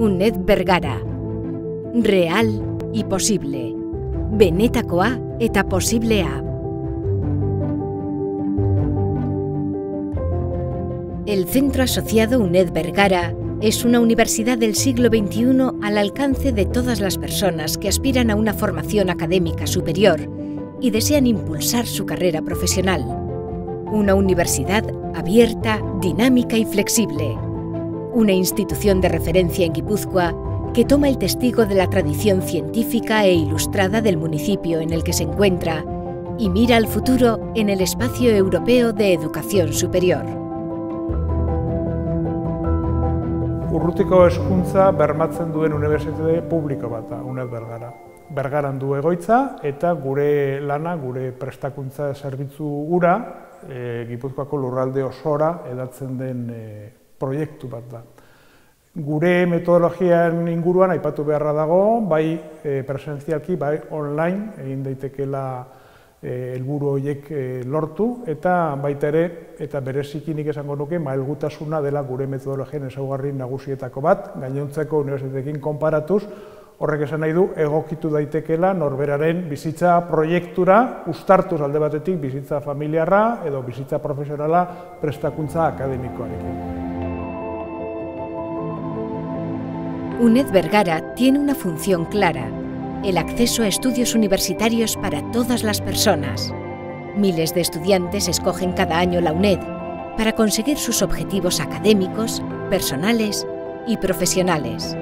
UNED Bergara. Real y posible. Benetakoa eta posiblea. El Centro Asociado UNED Vergara es una universidad del siglo XXI al alcance de todas las personas que aspiran a una formación académica superior y desean impulsar su carrera profesional. Una universidad abierta, dinámica y flexible. Una institución de referencia en Guipúzcoa que toma el testigo de la tradición científica e ilustrada del municipio en el que se encuentra y mira al futuro en el espacio europeo de educación superior. Urrutiko eskuntza bermatzen duen unibertsitate publiko bat da, UNED Bergara. Bergaran du egoitza eta gure lana, gure prestakuntza zerbitzu ura, e, Gipuzkoako lurralde osora edatzen den e, proiektu bat da. Gure metodologian inguruan aipatu beharra dago, bai e, presentzialki, bai online egin daitekela e, helburu horiek e, lortu, eta baita ere, eta bereziki nik esango nuke, mailgutasuna dela gure metodologian ezaugarri nagusietako bat, gainontzeko unibertsitekin konparatuz, horrek esan nahi du, egokitu daitekela norberaren bizitza proiektura, ustartuz alde batetik bizitza familiarra edo bizitza profesionala prestakuntza akademikoarekin. UNED Vergara tiene una función clara, el acceso a estudios universitarios para todas las personas. Miles de estudiantes escogen cada año la UNED para conseguir sus objetivos académicos, personales y profesionales.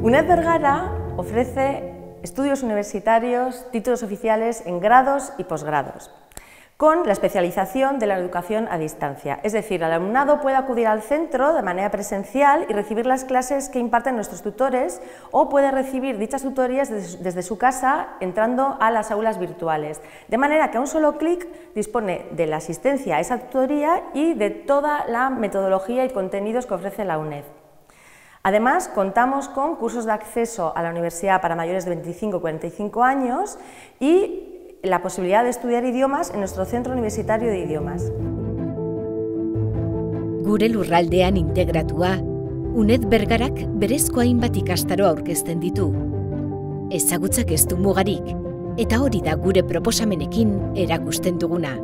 UNED Vergara ofrece estudios universitarios, títulos oficiales en grados y posgrados con la especialización de la educación a distancia. Es decir, el alumnado puede acudir al centro de manera presencial y recibir las clases que imparten nuestros tutores o puede recibir dichas tutorías desde su casa entrando a las aulas virtuales. De manera que a un solo clic dispone de la asistencia a esa tutoría y de toda la metodología y contenidos que ofrece la UNED. Además, contamos con cursos de acceso a la universidad para mayores de 25-45 años y la posibilidad de estudiar idiomas en nuestro Centro Universitario de Idiomas. Gure lurraldean integratua, UNED Bergarak berezko hainbat ikastaro aurkezten ditu. Ezagutzak ez du mugarik, eta hori da gure proposamenekin erakusten duguna.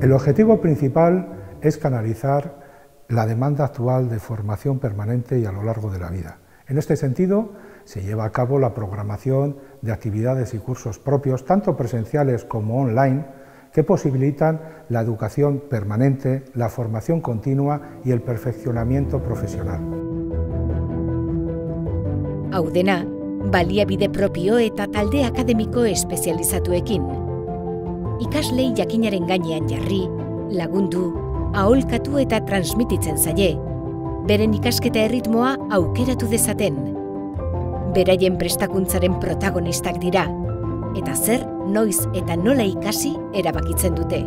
El objetivo principal es canalizar la demanda actual de formación permanente y a lo largo de la vida. En este sentido, se lleva a cabo la programación de actividades y cursos propios, tanto presenciales como online, que posibilitan la educación permanente, la formación continua y el perfeccionamiento profesional. Hau dena, baliabide propio eta talde akademiko espezializatuekin. Ikaslei jakinaren gainean jarri, lagundu, aholkatu eta transmititzen zaie, beren ikasketa erritmoa aukeratu dezaten, beraien prestakuntzaren protagonistak dira, eta zer, noiz eta nola ikasi erabakitzen dute.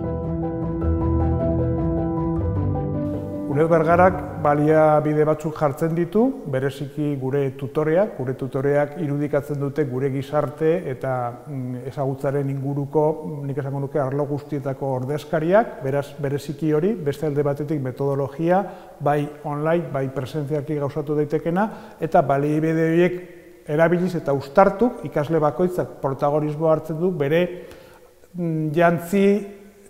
Uned Bergarak balia bide batzuk jartzen ditu, bereziki gure tutoreak, gure tutoreak irudikatzen dute gure gizarte eta mm, ezagutzaren inguruko, nik esango nuke, arlo guztietako ordezkariak, beraz bereziki hori, beste alde batetik metodologia, bai online, bai presentzialki gauzatu daitekena, eta bali bide horiek erabiliz eta ustartu ikasle bakoitzak protagonismo hartzen du bere mm, jantzi,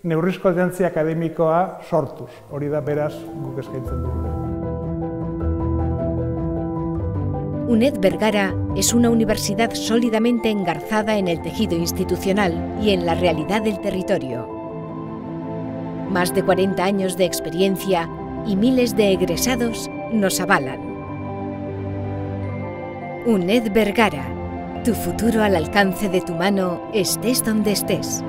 neurrizko jantzi akademikoa sortuz. Hori da beraz guk eskaintzen. UNED Vergara es una universidad sólidamente engarzada en el tejido institucional y en la realidad del territorio. Más de 40 años de experiencia y miles de egresados nos avalan. UNED Vergara. Tu futuro al alcance de tu mano, estés donde estés.